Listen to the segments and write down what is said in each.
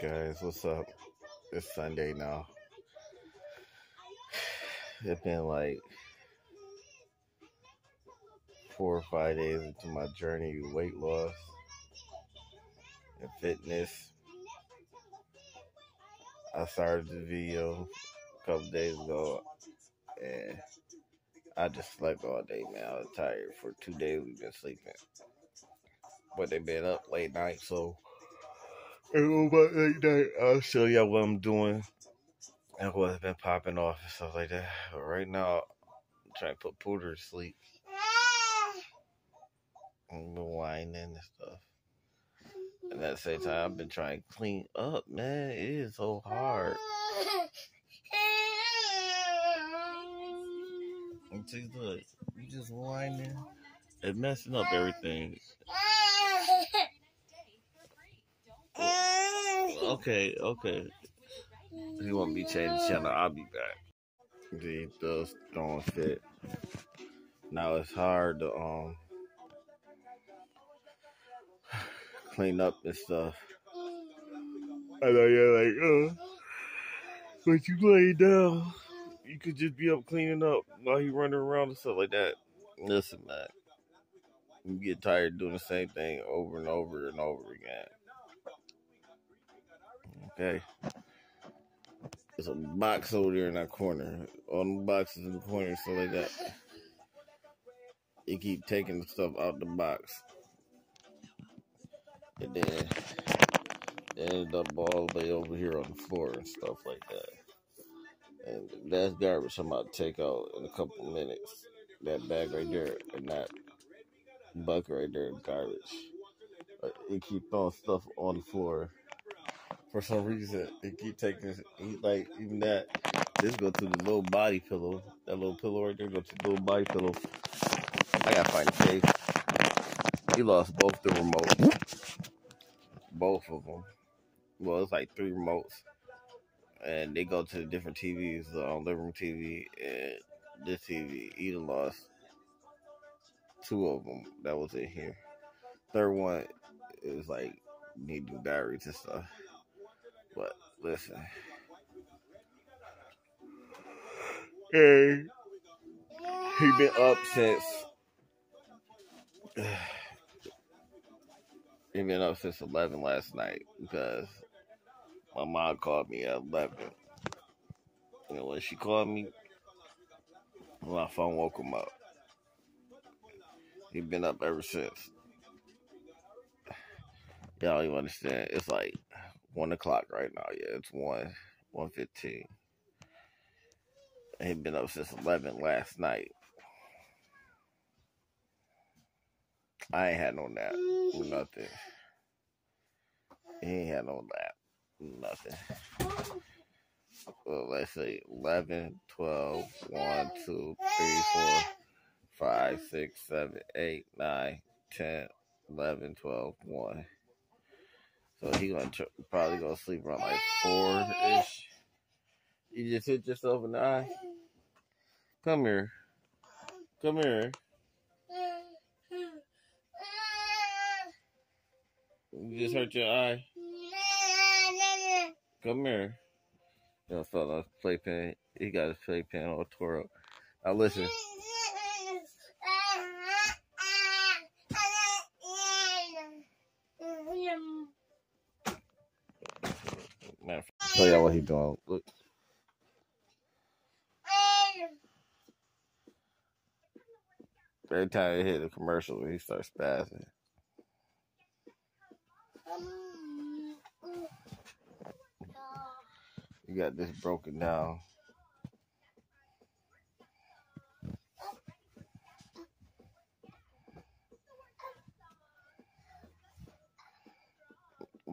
guys? What's up? It's Sunday now. It's been like four or five days into my journey weight loss and fitness. I started the video a couple days ago and I just slept all day, man. I was tired. For two days we've been sleeping. But they've been up late night, so night, uh, I'll show y'all what I'm doing and what's been popping off and stuff like that. But right now, I'm trying to put Pooter to sleep. I'm been whining and stuff. And at the same time, I've been trying to clean up, man. It is so hard. And look, you just whining and messing up everything. Okay, okay. He won't be changing channel, I'll be back. The does don't fit. Now it's hard to um clean up and stuff. I know you're like, uh, but you lay down. You could just be up cleaning up while you running around and stuff like that. Listen, man, you get tired doing the same thing over and over and over again. Okay. There's a box over there in that corner. All the boxes in the corner, so like that. You keep taking the stuff out the box. And then it ended up all the way over here on the floor and stuff like that. And that's garbage I'm about to take out in a couple minutes. That bag right there and that bucket right there is garbage. You keep throwing stuff on the floor for some reason they keep taking he, like even that this go to the little body pillow that little pillow right there go to the little body pillow. I gotta find the case he lost both the remotes. Both of them well it's like three remotes. And they go to different tvs on uh, living room tv and this tv either lost two of them that was in here. Third one is like need new batteries and stuff but listen. Hey, he been up since he been up since eleven last night because my mom called me at eleven. And when she called me, my phone woke him up. He been up ever since. Y'all even understand? It's like one o'clock right now. Yeah, it's one one fifteen. He'd been up since eleven last night. I ain't had no nap, nothing. He ain't had no nap, nothing. Well, let's say 11, 12, 1, 2, 3, 4, 5, 6, 7, 8, 9, 10, 11, 12, 1. So he gonna tr- probably go to sleep around like four ish. You just hit yourself in the eye. Come here. Come here. You just hurt your eye. Come here. You Young fella, playpen. He got his playpen all tore up. Now listen. Tell y'all what he doing. Look. Every time he hit a commercial, he starts spazzing. You got this broken down.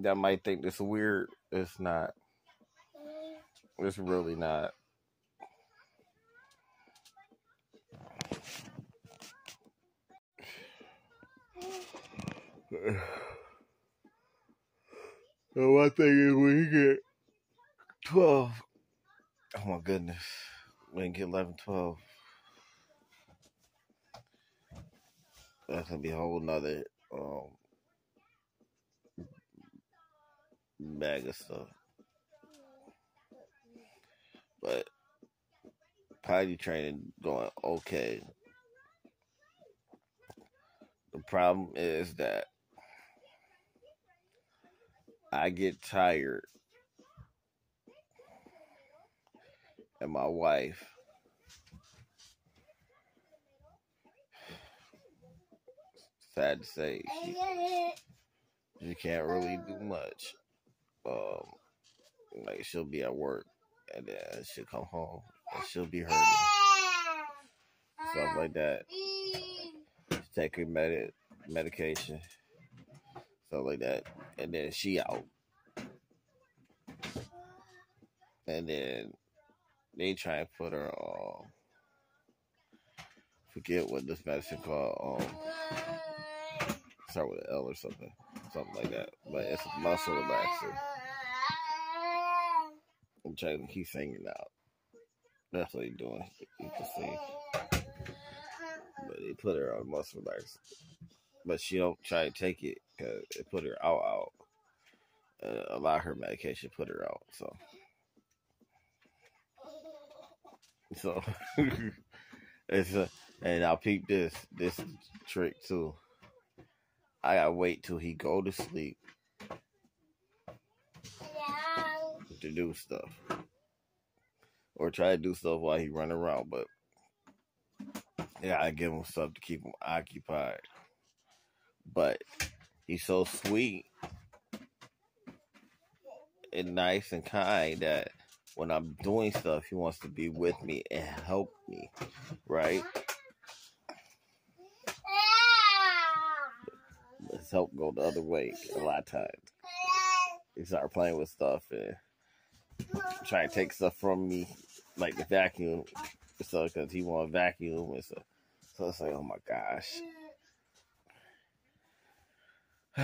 That might think this weird. It's not. It's really not. So one thing is when you get 12, oh my goodness, when you get 11, 12, that's gonna be a whole nother um, bag of stuff. But potty training going okay. The problem is that I get tired and my wife sad to say she, she can't really do much. Um like she'll be at work and then she'll come home and she'll be hurting. Stuff like that. She's taking med- medication. Stuff like that. And then she out. And then they try and put her on forget what this medicine called. Um start with an L or something. Something like that. But it's a muscle relaxer. To keep singing out. That's what he's doing. You can see. But he put her on muscle relaxer. But she don't try to take it because it put her out out. Uh, a lot of her medication put her out. So so it's a, and I'll peep this this trick too. I gotta wait till he go to sleep to do stuff, or try to do stuff while he run around. But yeah, I give him stuff to keep him occupied. But he's so sweet and nice and kind that when I'm doing stuff, he wants to be with me and help me, right? Let's help go the other way a lot of times. He start playing with stuff and trying to take stuff from me, like the vacuum, so because he want a vacuum and stuff. So it's like, oh my gosh.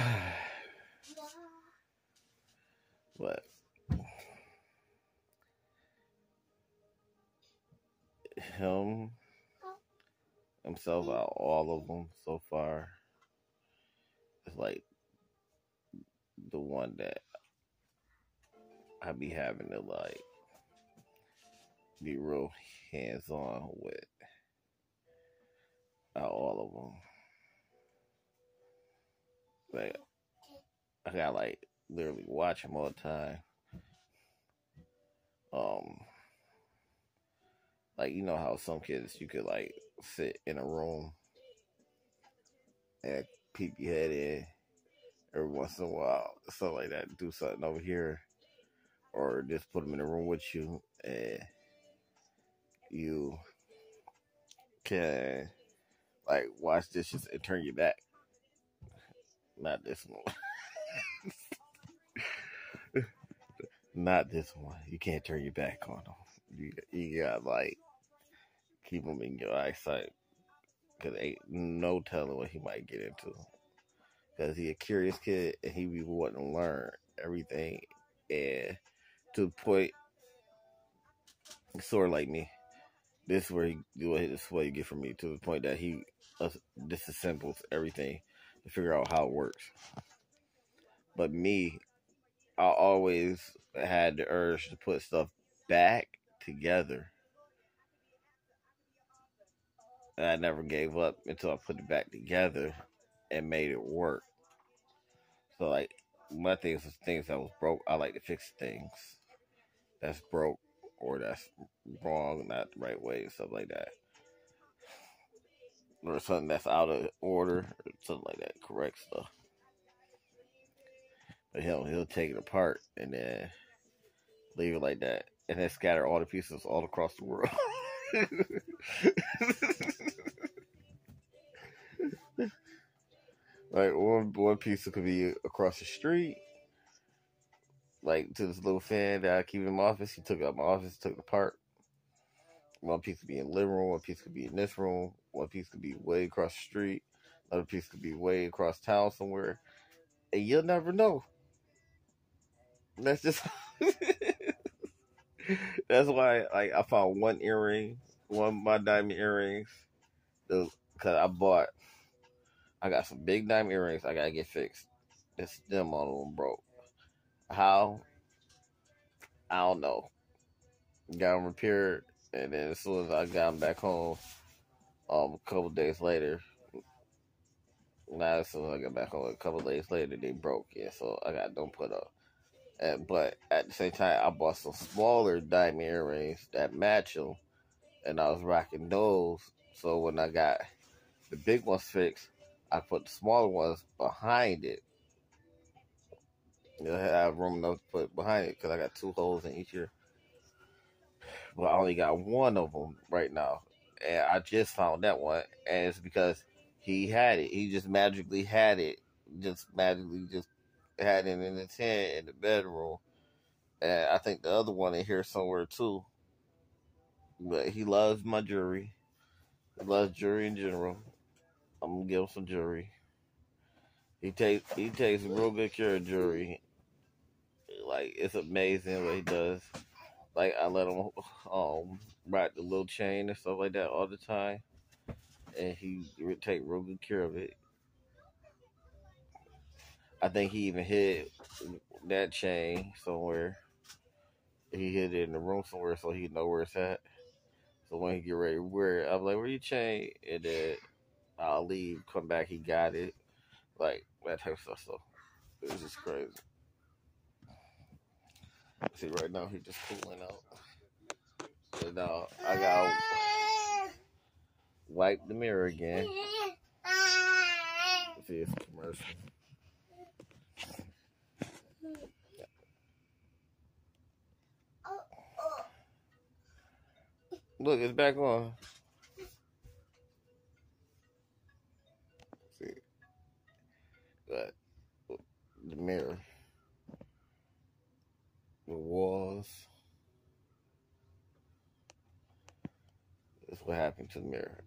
but him himself out all of them so far it's like the one that I be having to like be real hands on with out all of them. Like I got like literally watch them all the time. Um, like you know how some kids you could like sit in a room and peek your head in every once in a while, something like that. Do something over here, or just put them in a room with you, and you can like wash dishes and turn your back. Not this one. Not this one. You can't turn your back on them. You, you got like keep them in your eyesight because ain't no telling what he might get into. Because he a curious kid and he be wanting to learn everything and to the point sort of like me. This is where he this is what you get from me to the point that he uh, disassembles everything to figure out how it works. But me, I always had the urge to put stuff back together. And I never gave up until I put it back together and made it work. So like my things is things that was broke, I like to fix things that's broke or that's wrong, not the right way, and stuff like that. Or something that's out of order, or something like that, correct stuff. But he'll he'll take it apart and then leave it like that, and then scatter all the pieces all across the world. like one one piece could be across the street, like to this little fan that I keep in my office. He took out my office, took it apart. One piece could be in the living room, one piece could be in this room, one piece could be way across the street, another piece could be way across town somewhere. And you'll never know. That's just that's why like I found one earring, one my diamond earrings. Cause I bought I got some big diamond earrings I gotta get fixed. It's them all of them broke. How? I don't know. Got them repaired, and then as soon as I got them back home, um, a couple days later, not as soon as I got back home, a couple days later, they broke. Yeah, so I got them put up. And, but at the same time, I bought some smaller diamond earrings that match them, and I was rocking those. So when I got the big ones fixed, I put the smaller ones behind it. You'll have room enough to put behind it because I got two holes in each ear. But I only got one of them right now, and I just found that one, and it's because he had it. He just magically had it, just magically just had it in the tent in the bedroom, and I think the other one in here somewhere too. But he loves my jewelry. He loves jewelry in general. I'm gonna give him some jewelry. He takes he takes real good care of jewelry. Like it's amazing what he does. Like I let him um rock the little chain and stuff like that all the time, and he would take real good care of it. I think he even hid that chain somewhere. He hid it in the room somewhere so he know where it's at. So when he get ready to wear it, I'm like, "Where you chain?" And then I'll leave, come back, he got it, like that type of stuff. So it was just crazy. See, right now he's just cooling out. And now I gotta wipe the mirror again. See, it's commercial. Look, it's back on. See, but the mirror, the walls. That's what happened to the mirror.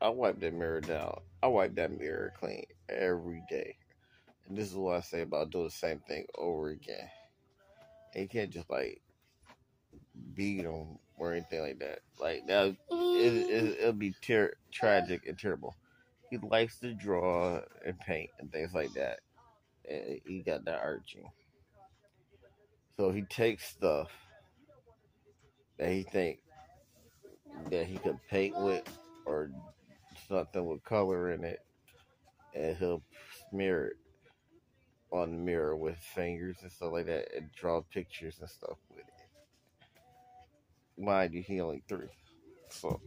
I wipe that mirror down. I wipe that mirror clean every day. And this is what I say about doing the same thing over again. And you can't just like beat them or anything like that. Like that, it, it, it'll be ter- tragic and terrible. He likes to draw and paint and things like that. And he got that arching. So he takes stuff that he think that he could paint with or something with color in it, and he'll smear it on the mirror with fingers and stuff like that, and draw pictures and stuff with it. Mind you, he only three, so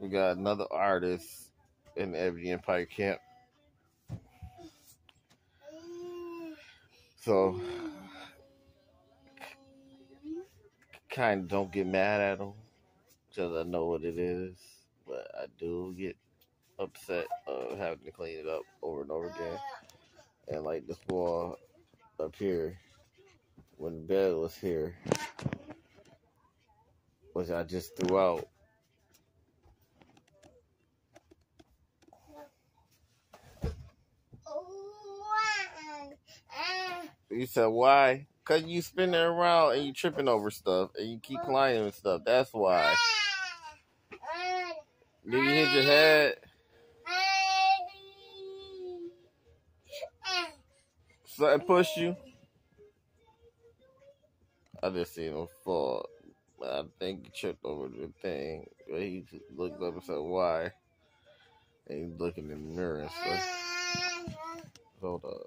we got another artist in the Ebony Empire camp. So, kind of don't get mad at him because I know what it is, but I do get upset of having to clean it up over and over again. And like this wall up here, when the bed was here, which I just threw out. You said why? Cause you spinning around and you tripping over stuff and you keep climbing and stuff. That's why. Did you hit your head? Something push you? I just seen him fall. I think he tripped over the thing. But He looked up and said, "Why?" And he's looking in the mirror and stuff. Hold up.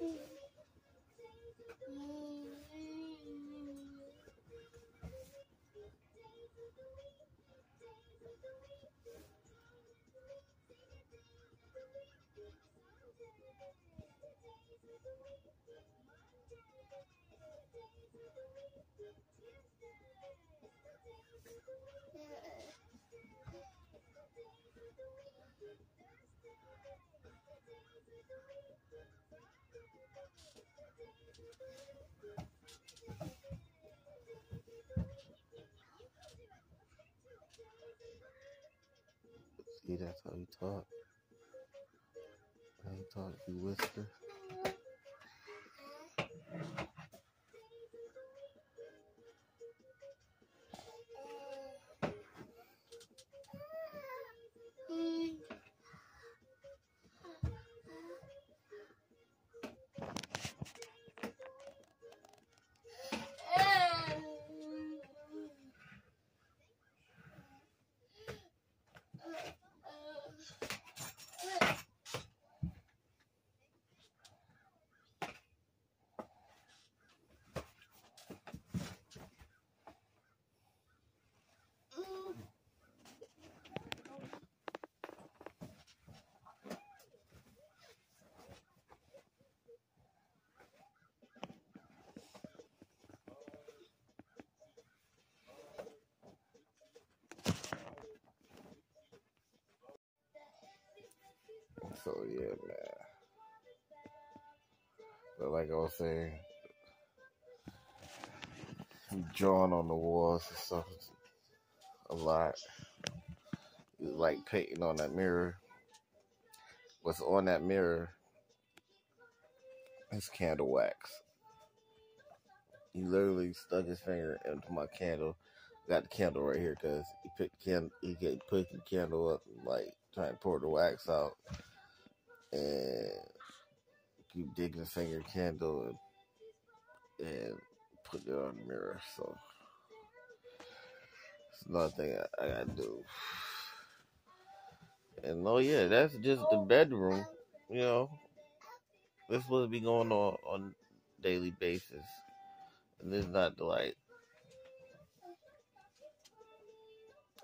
See, that's how you talk. How you talk, you whisper. So yeah, man. But like I was saying, drawing on the walls and stuff a lot. Like painting on that mirror. What's on that mirror is candle wax. He literally stuck his finger into my candle. Got the candle right here because he the candle. He picking the candle up, like trying to pour the wax out, and keep digging finger candle and, and put it on the mirror. So it's another thing I, I gotta do. And oh yeah, that's just the bedroom. You know, this will be going on on daily basis, and this is not the like.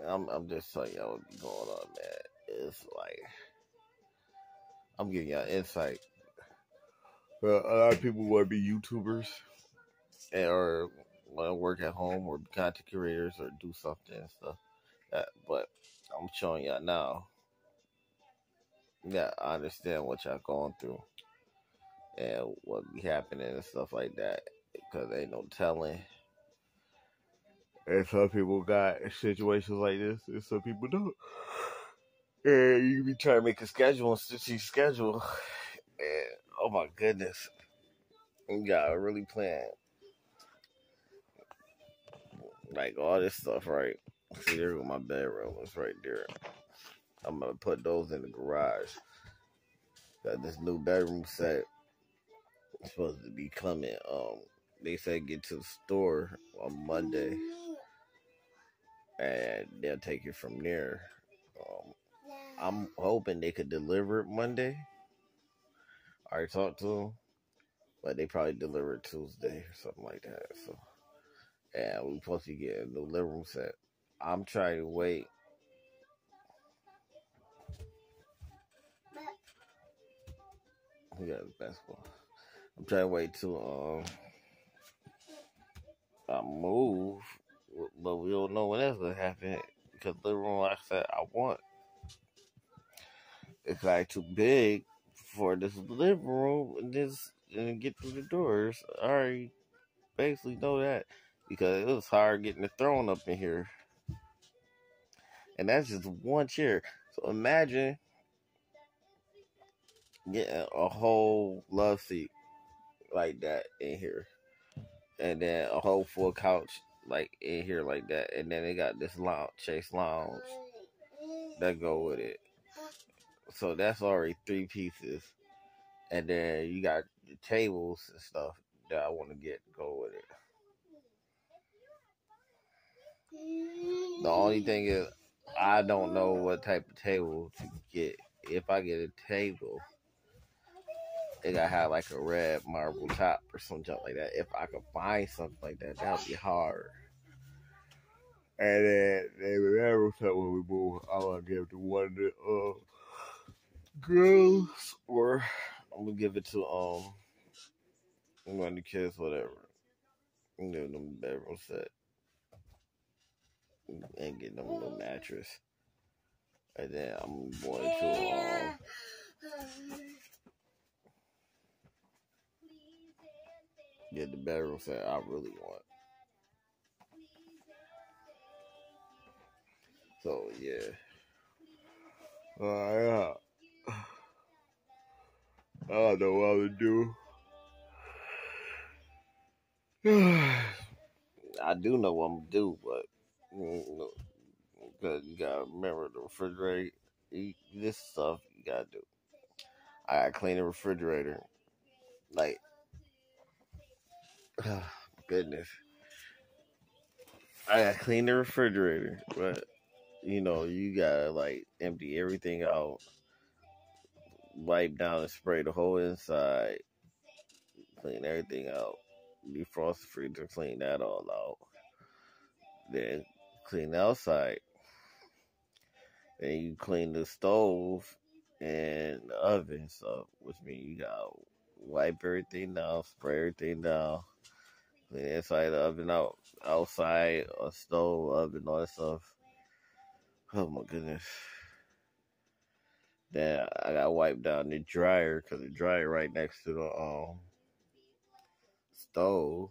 I'm I'm just telling y'all what's going on, man. It's like I'm giving y'all insight. But a lot of people want to be YouTubers or want to work at home or content creators or do something and stuff. That, but I'm showing y'all now. Yeah, I understand what y'all going through and what be happening and stuff like that because ain't no telling. And some people got situations like this, and some people don't. And you be trying to make a schedule and stitch your schedule, oh my goodness, you gotta really plan like all this stuff, right? See, there my bedroom. It's right there. I'm gonna put those in the garage. Got this new bedroom set. It's supposed to be coming. Um, they said get to the store on Monday, and they'll take it from there. Um, I'm hoping they could deliver it Monday. I talked to them, but they probably deliver it Tuesday or something like that. So and we supposed to get a new living room set. I'm trying to wait. We got the basketball. I'm trying to wait to um I move, but we don't know when that's gonna happen because the room, like I said, I want it's like too big for this living room and this and get through the doors. I already basically know that because it was hard getting the throne up in here. And that's just one chair. So imagine getting a whole love seat like that in here. And then a whole full couch like in here like that. And then they got this lounge, chase lounge that go with it. So that's already three pieces. And then you got the tables and stuff that I want to get go with it. The only thing is, I don't know what type of table to get. If I get a table, it gotta have like a red marble top or something like that. If I could find something like that, that would be hard. And then they remember when we move, I want to give to one the uh, girls, or I'm gonna give it to um one of the kids, whatever. I'm giving them the bedroom set and get them little mattress. And then I'm going to um, get the bedroom set I really want. So yeah. Uh, yeah. I don't know what to do. I do know what I'm gonna do, but because you gotta remember the refrigerator. this stuff you gotta do. I gotta clean the refrigerator. Like, oh, goodness. I gotta clean the refrigerator, but you know, you gotta like empty everything out, wipe down and spray the whole inside, clean everything out, defrost the freezer, clean that all out. Then clean the outside. And you clean the stove and the oven, so which means you gotta wipe everything down, spray everything down, clean inside the oven out, outside, a stove, oven, all that stuff. Oh my goodness. Then I got wiped down the dryer because the dryer right next to the um stove.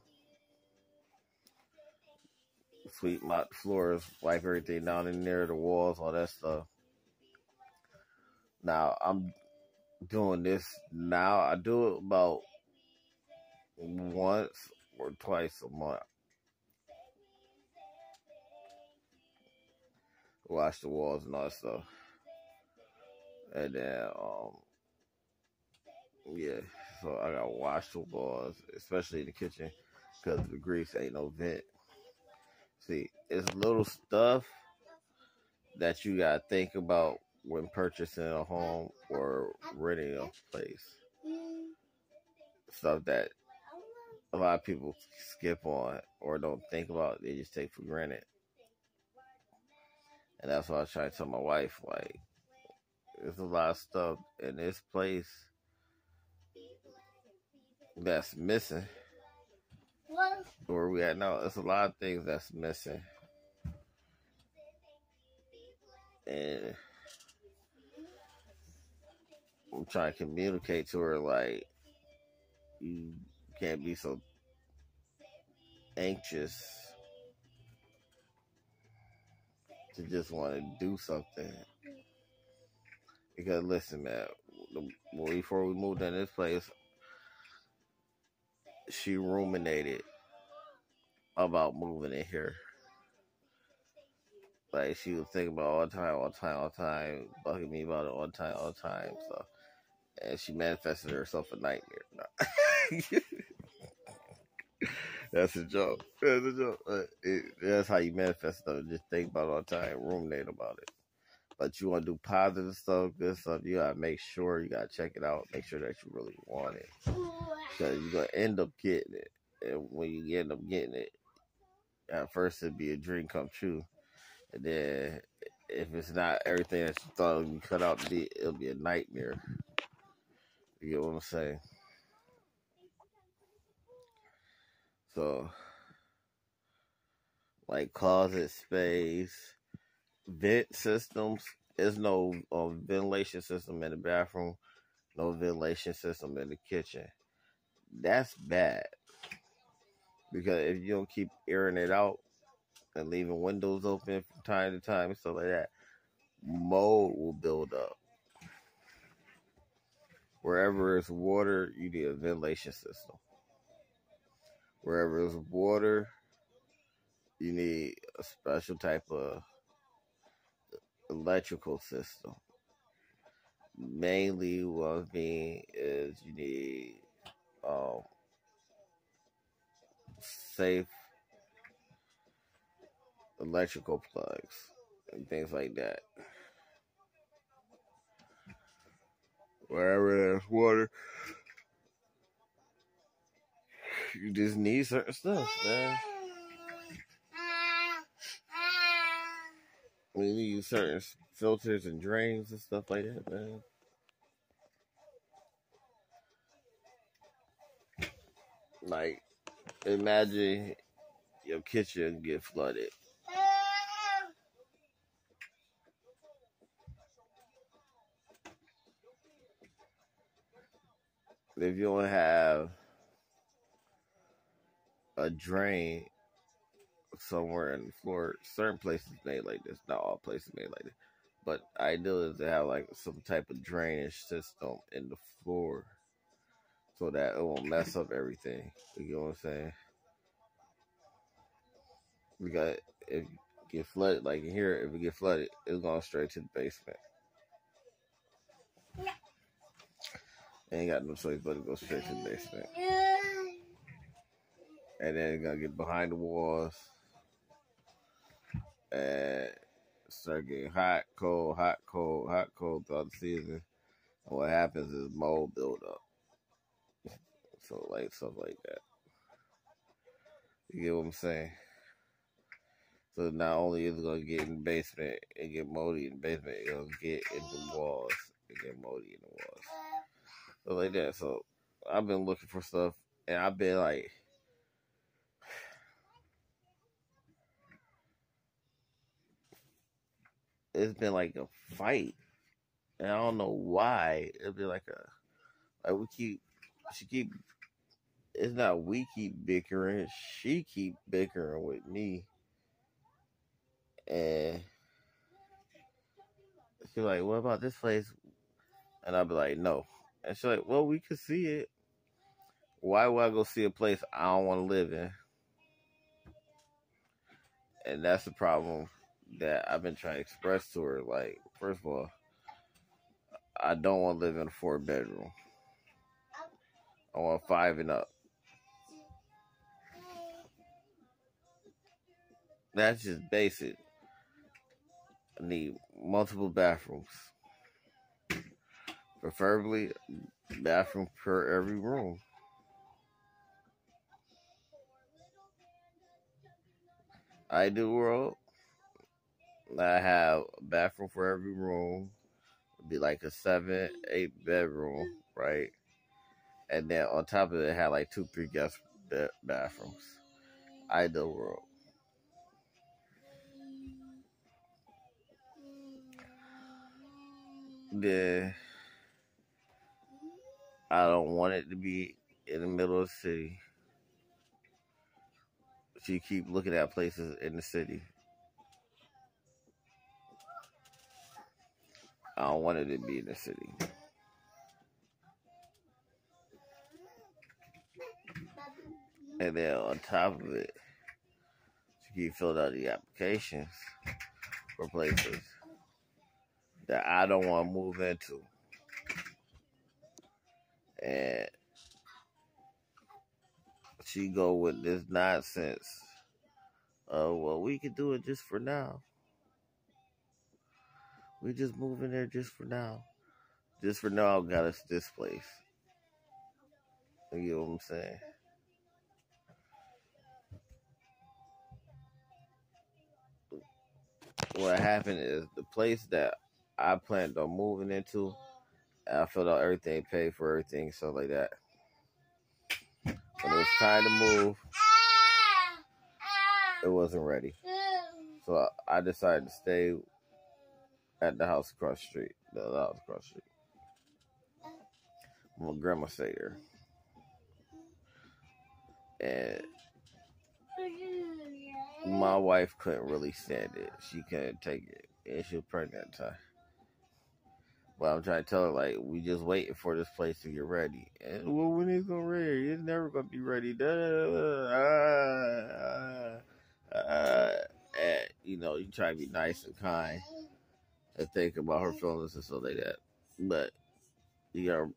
Sweep my floors, wipe everything down in there, the walls, all that stuff. Now I'm doing this now. I do it about once or twice a month. Wash the walls and all that stuff. And then, um, yeah, so I gotta wash the walls, especially in the kitchen, because the grease ain't no vent. See, it's little stuff that you gotta think about when purchasing a home or renting a place. Stuff that a lot of people skip on or don't think about, they just take for granted. And that's why I try to tell my wife, like, there's a lot of stuff in this place that's missing. Where we at now, there's a lot of things that's missing. And I'm trying to communicate to her like you can't be so anxious to just want to do something. Because listen, man, before we moved in this place, she ruminated about moving in here. Like she was thinking about all the time, all the time, all the time, bugging me about it all the time, all the time. So, and she manifested herself a nightmare. No. that's a joke. That's a joke. It, that's how you manifest stuff. Just think about it all the time, ruminate about it. But you want to do positive stuff, good stuff. You gotta make sure you gotta check it out. Make sure that you really want it, because you're gonna end up getting it. And when you end up getting it, at first it'd be a dream come true, and then if it's not everything that you thought be cut out to be, it'll be a nightmare. You get what I'm saying? So, like closet space vent systems. There's no um, ventilation system in the bathroom, no ventilation system in the kitchen. That's bad because if you don't keep airing it out and leaving windows open from time to time and stuff like that, mold will build up. Wherever there's water, you need a ventilation system. Wherever there's water, you need a special type of electrical system. Mainly, what mean is you need um, safe electrical plugs and things like that. Wherever there's water, you just need certain stuff, man. We need certain filters and drains and stuff like that, man. Like, imagine your kitchen get flooded. If you don't have a drain somewhere in the floor. Certain places made like this, not all places made like this. But ideal is to have like some type of drainage system in the floor so that it won't mess up everything. You know what I'm saying? We got if get flooded like here, if it get flooded, it's going straight to the basement. Ain't got no choice but to go straight to the basement. And then it's gonna get behind the walls and start getting hot, cold, hot, cold, hot, cold throughout the season. And what happens is mold build up. So like stuff like that. You get what I'm saying? So not only is it gonna get in the basement and get moldy in the basement, it'll get in the walls and get moldy in the walls. So like that. So I've been looking for stuff and I've been like it's been like a fight and I don't know why. It'll be like a like we keep she keep. It's not we keep bickering. She keep bickering with me, and she's like, "What about this place?" And I'll be like, "No." And she's like, "Well, we could see it. Why would I go see a place I don't want to live in?" And that's the problem that I've been trying to express to her. Like, first of all, I don't want to live in a four bedroom. I want five and up. That's just basic. I need multiple bathrooms. Preferably bathroom per every room. I do world. I have a bathroom for every room. It'd be like a seven, eight bedroom, right? And then on top of it, it had like two, three guest bathrooms. Ideal world. Then I don't want it to be in the middle of the city. You keep looking at places in the city. I don't want it to be in the city. And then on top of it, keep filling out the applications for places that I don't want to move into. And she go with this nonsense. Oh, well, we could do it just for now. We just moving there just for now. Just for now, got us this place. You know what I'm saying? What happened is the place that I planned on moving into, I filled out everything, paid for everything, stuff like that. When it was time to move, it wasn't ready. So I decided to stay at the house across the street. The house across the street. My grandma stayed there. And my wife couldn't really stand it. She couldn't take it. And she was pregnant at the time. But I'm trying to tell her, like, we just waiting for this place to get ready. And, well, when it's going to ready? It's never going to be ready. Da, uh, uh, uh, and, you know, you try to be nice and kind and think about her feelings and stuff like that. But you gotta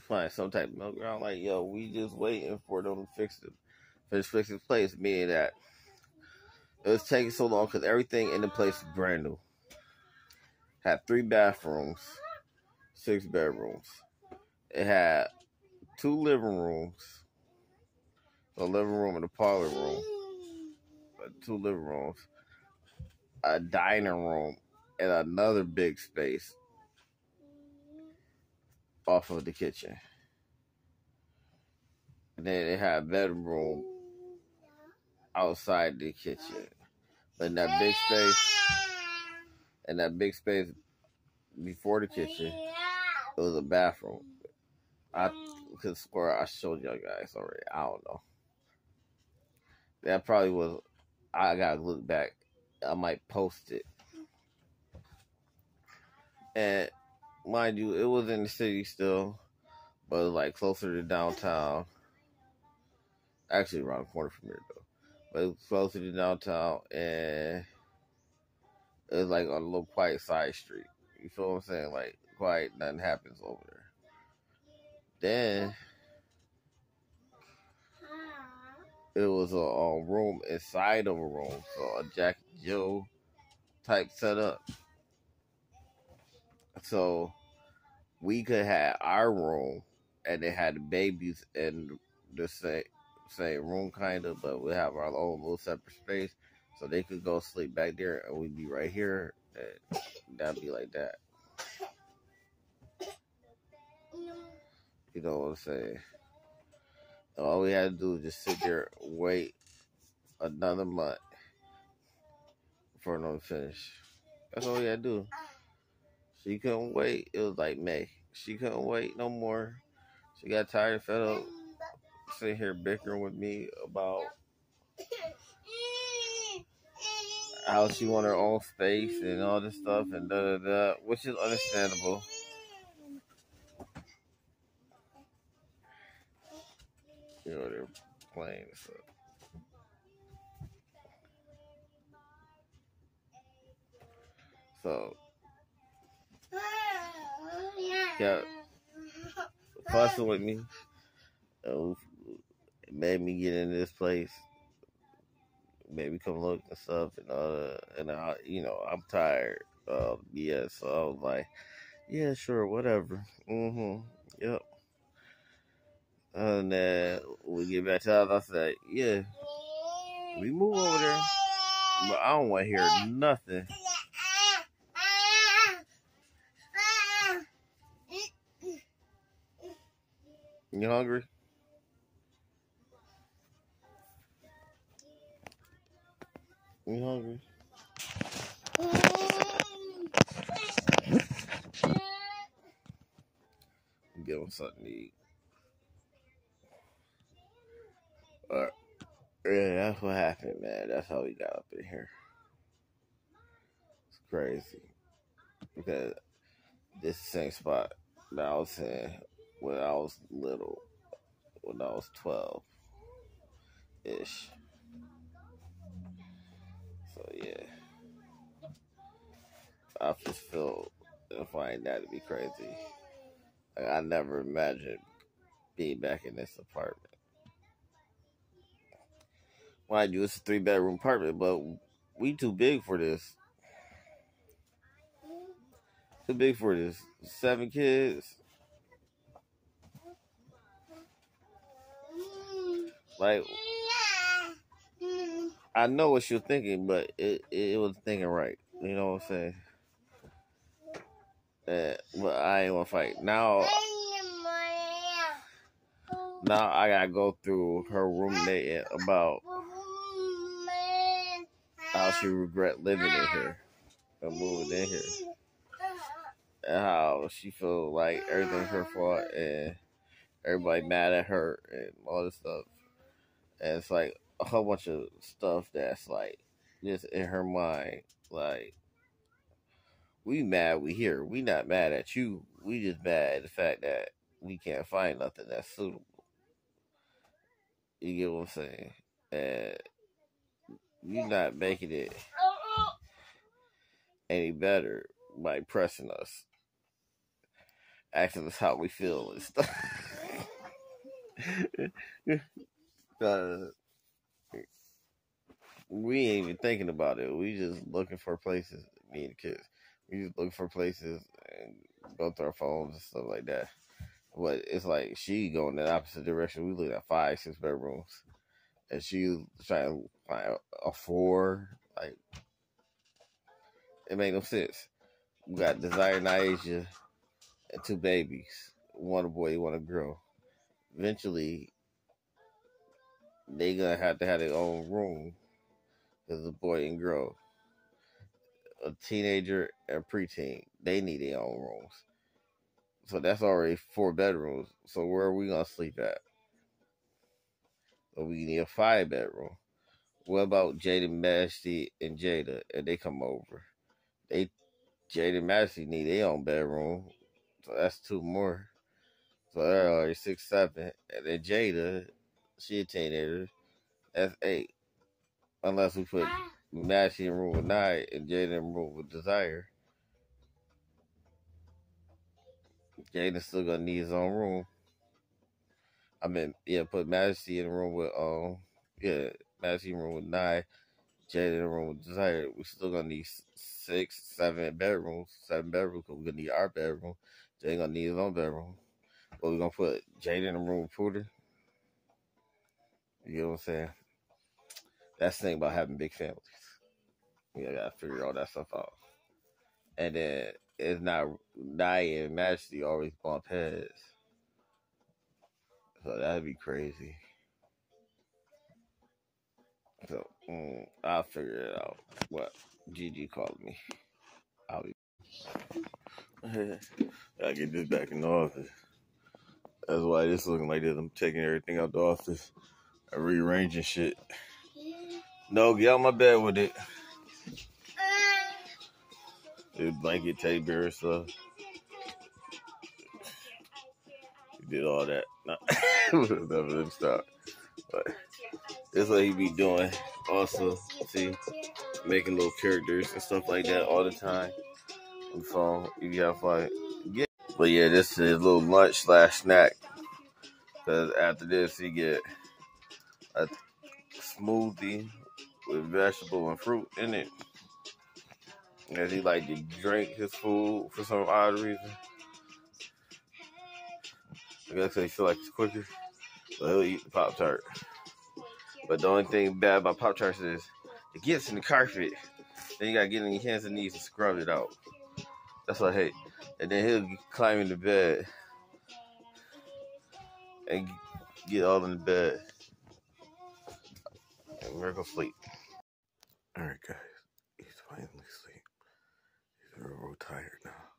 find some type of ground. Like, yo, we just waiting for them to fix finish fixing the place, meaning that it was taking so long because everything in the place is brand new. Had three bathrooms, six bedrooms. It had two living rooms, a living room and a parlor room, two living rooms a dining room and another big space off of the kitchen. And then it had a bedroom outside the kitchen. But in that big space, in that big space before the kitchen, it was a bathroom. I could swear I showed y'all guys already. I don't know. That probably was. I gotta look back I might post it. And mind you, it was in the city still, but it was like closer to downtown. Actually, around the corner from here though, but it was closer to downtown, and it was like on a little quiet side street. You feel what I'm saying? Like quiet, nothing happens over there. Then it was a, a, room inside of a room, so a Jack Jill type setup. So we could have our room, and they had the babies in the same same room, kind of, but we have our own little separate space, so they could go sleep back there, and we'd be right here, and that'd be like that. You know what I'm saying? All we had to do was just sit there, wait another month for to finish. That's all we had to do. She couldn't wait. It was like May. She couldn't wait no more. She got tired, fed up, sitting here bickering with me about how she want her own space and all this stuff and da da da, which is understandable. You know they're playing stuff. So yeah, fussing with me. Uh, made me get in this place. Made me come look and stuff, and uh, and I, you know, I'm tired of BS. So I was like, yeah, sure, whatever. Mm-hmm. Yep. And uh, then we get back to house. I said, yeah, we move over there, but I don't want to hear nothing. You hungry? You hungry? Give him something to eat. Yeah, that's what happened, man. That's how we got up in here. It's crazy. Because this same spot that I was in when I was little, when I was 12 ish. So, yeah. I just feel and find that to be crazy. Like, I never imagined being back in this apartment. Mind you, it's a three bedroom apartment, but we too big for this. Too big for this. Seven kids. Like, I know what you're thinking, but it it was thinking right. You know what I'm saying? Uh, but I ain't gonna fight now. Now I gotta go through her roommate about how she regret living in here and moving in here, and how she feel like everything's her fault and everybody mad at her and all this stuff. And it's like a whole bunch of stuff that's like just in her mind. Like, we mad we here. We not mad at you. We just mad at the fact that we can't find nothing that's suitable. You get what I'm saying? And you're not making it any better by pressing us, asking us how we feel and stuff. uh, we ain't even thinking about it. We just looking for places. Me and the kids, we just looking for places and go through our phones and stuff like that. But it's like she going in the opposite direction. We look at five, six bedrooms, and she trying to find a four. Like it made no sense. We got Desire Naija and two babies. One a boy, one a girl. Eventually, they gonna have to have their own room because a boy and girl, a teenager and preteen, they need their own rooms. So that's already four bedrooms. So where are we gonna sleep at? So we need a five bedroom. What about Jaden Majesty and Jada? And they come over. They Jaden and need their own bedroom. So that's two more. So they're already six, seven. And then Jada, she a teenager. That's eight. Unless we put Majesty in room with Night and Jada in room with Desire. Jaden's still gonna need his own room. I mean, yeah, put Majesty in the room with um, yeah, Majesty in the room with Nye, Jaden in the room with Desire. We still gonna need six, seven bedrooms, seven bedrooms. Cause we're gonna need our bedroom. Jaden gonna need his own bedroom. But we're gonna put Jaden in the room with Porter. You know what I'm saying? That's the thing about having big families. You gotta figure all that stuff out. And then it's not Nye and Majesty always bump heads. So that'd be crazy. So mm, I'll figure it out. What Gigi called me. I'll be. I get this back in the office. That's why this looking like this. I'm taking everything out the office. I rearranging shit. No, get out my bed with it. The blanket, teddy bear stuff. He did all that. Never stop. But this is what he be doing. Also, see, making little characters and stuff like that all the time on the phone. If you have fun, yeah. But yeah, this is his little lunch slash snack. Cause after this, he get a smoothie with vegetable and fruit in it. As he like to drink his food for some odd reason. I guess he feel like it's quicker. So he'll eat the Pop Tart. But the only thing bad about Pop Tarts is it gets in the carpet. Then you gotta get in your hands and knees and scrub it out. That's what I hate. And then he'll climb in the bed and get all in the bed. And we're gonna sleep. Alright guys, he's finally asleep. He's real tired now.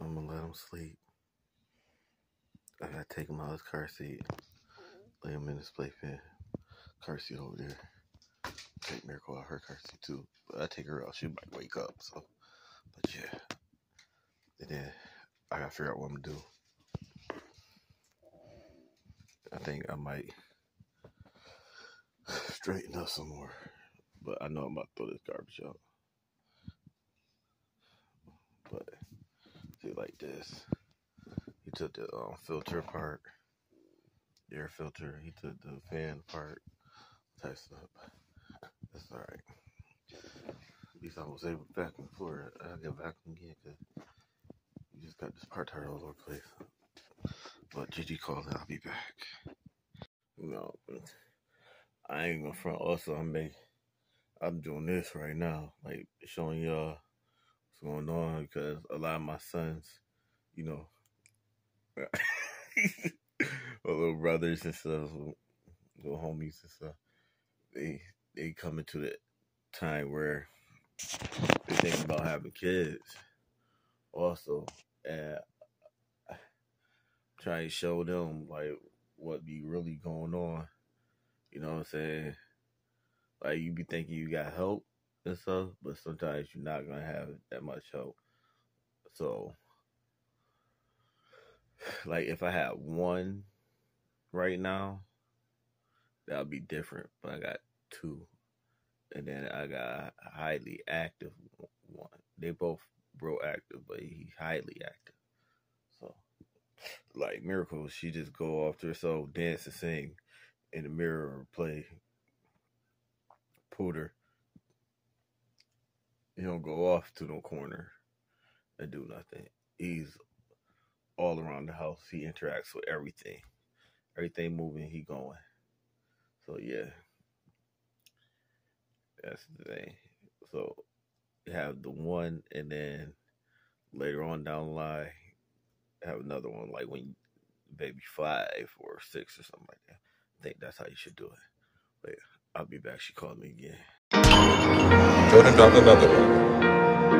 I'm gonna let him sleep. I gotta take him out of his car seat. Lay him in his playpen. Car seat over there. Take Miracle out her car seat too. But I take her out, she might wake up. So, but yeah. And then I gotta figure out what I'm gonna do. I think I might straighten up some more. But I know I'm about to throw this garbage out. But like this. He took the um, filter apart, the air filter. He took the fan part. tightened up. That's all right. At least I was able to vacuum the floor. I got vacuum again because you just got this part tired all over the place. But Gigi called and I'll be back. Know, I ain't gonna front. Also, I'm make, I'm doing this right now, like showing y'all going on because a lot of my sons, you know, my little brothers and stuff, little homies and stuff, they they come into the time where they think about having kids. Also, and try to show them like what be really going on. You know what I'm saying? Like you be thinking you got help and stuff, but sometimes you're not gonna have that much help. So like if I had one right now, that would be different. But I got two, and then I got a highly active one. They both real active, but he highly active. So, like Miracle, she just go off to herself, dance and sing in the mirror, or play pooter. He don't go off to no corner and do nothing. He's all around the house. He interacts with everything. Everything moving, he going. So yeah. That's the thing. So you have the one and then later on down the line have another one like when baby five or six or something like that. I think that's how you should do it. But I'll be back. She called me again. Jordan, drop another one.